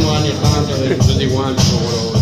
31 anni fa avevo tutti quanti